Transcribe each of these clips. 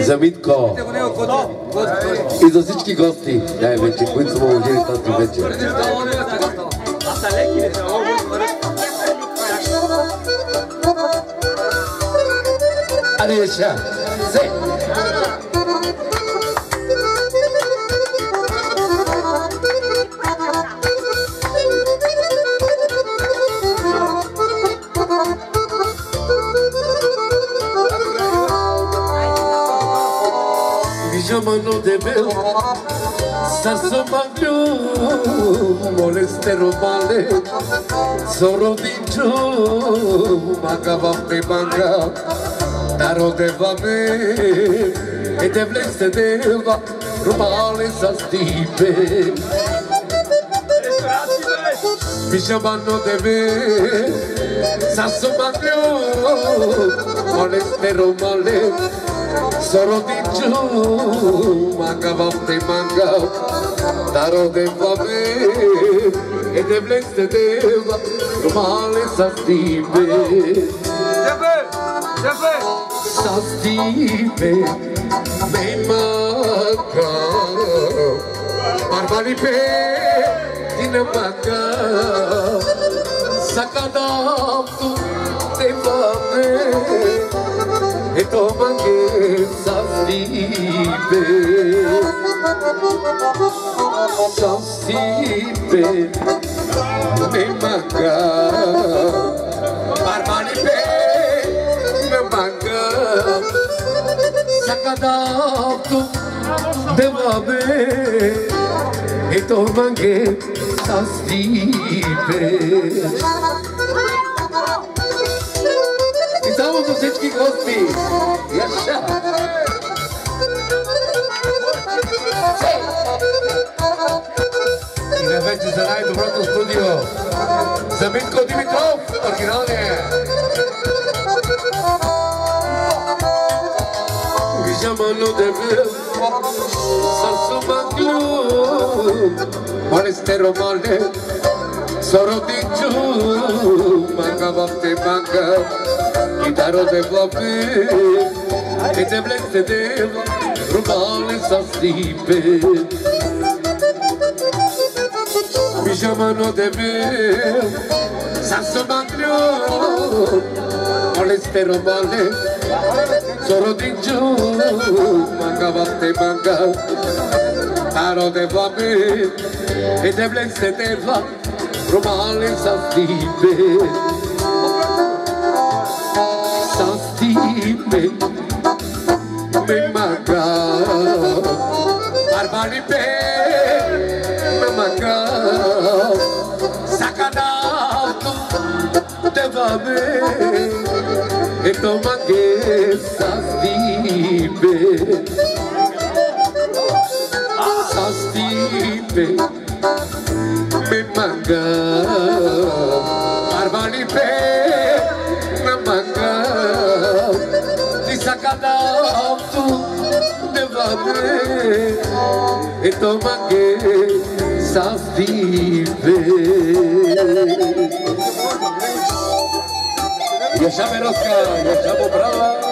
за Митко. И за всички гости, най-вече, които са молодили тази вечер. Ариша, се! chiamano de ver Sarso magno Molestero male. Zorro dincho Magava pre manga Taro deva me E te vleste deva Romale sa stipe. Mi chiamano de me Sarso magno Molestero male. Sorodinciu, manga vafte manga, daro de vame, e de bleste deva, rumale sa stipe. Jefe, jefe! Sa stipe, me manga, barbari pe, din manga, sa cadaptu, Sansibe Sansibe Me maga Armani pe Me maga Sakadaptu Devabe Ito mange Sansibe Estamos no sentido que gostei u studiju za Mitko Dimitrov, originalne. Pijamano devrim, sarsuma glum, maleste romane, sorodicu, manga vapte manga, gitaro de vlapi, e de bleste de, rumale sa stipe. mi chiamano De Me, Sasso Patrio, non spero male, solo di giù, manca volte manca, paro de fame, e de blesse te fa, romale s'astibe, s'astibe, me manca. Te va be E to mange sa stipe Sa stipe me manga Barbari pe me manga Ti sakadam tu de vame E to mange llame el Oscar, que llamo Prada.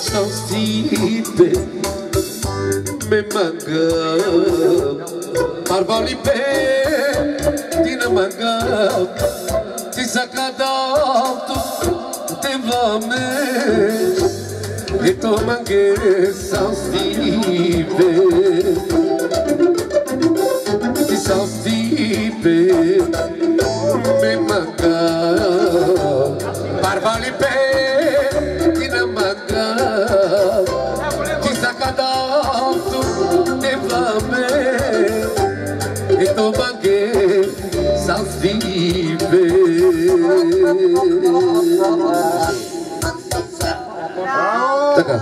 São stipe me manga. Barbali pe din manga. Ti sakadato te vame E to mange são stipe Ti são stipe me manga. Barbali аз живея. Така.